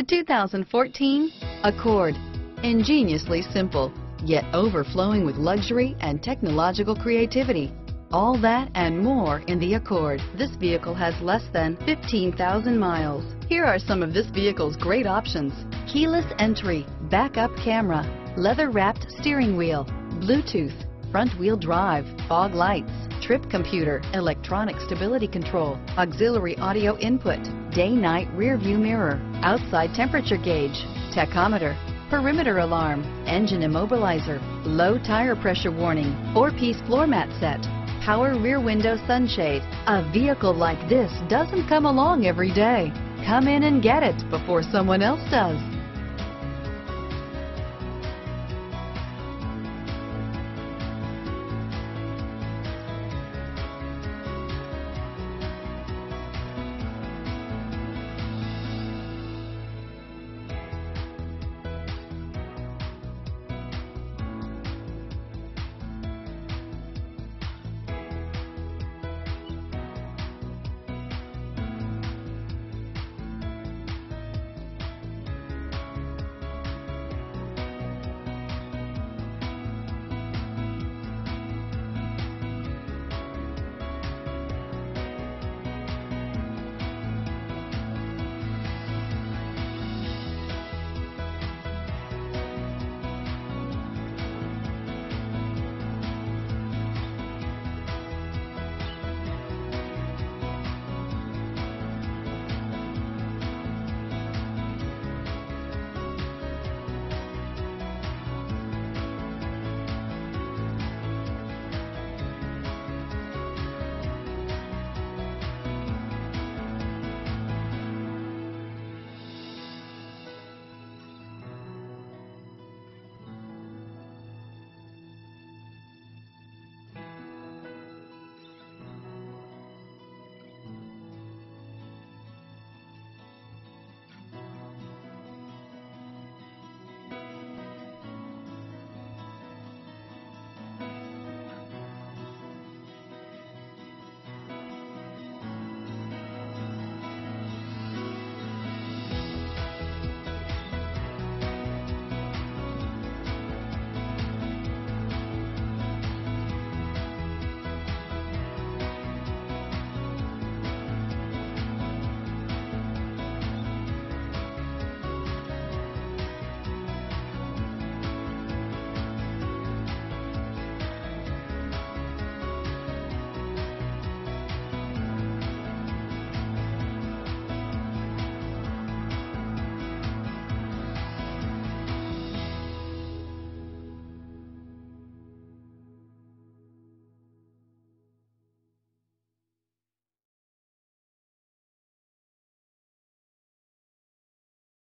The 2014 Accord. Ingeniously simple, yet overflowing with luxury and technological creativity. All that and more in the Accord. This vehicle has less than 15,000 miles. Here are some of this vehicle's great options. Keyless entry, backup camera, leather-wrapped steering wheel, Bluetooth, front wheel drive, fog lights, trip computer, electronic stability control, auxiliary audio input, day-night rear view mirror, outside temperature gauge, tachometer, perimeter alarm, engine immobilizer, low tire pressure warning, four-piece floor mat set, power rear window sunshade. A vehicle like this doesn't come along every day. Come in and get it before someone else does.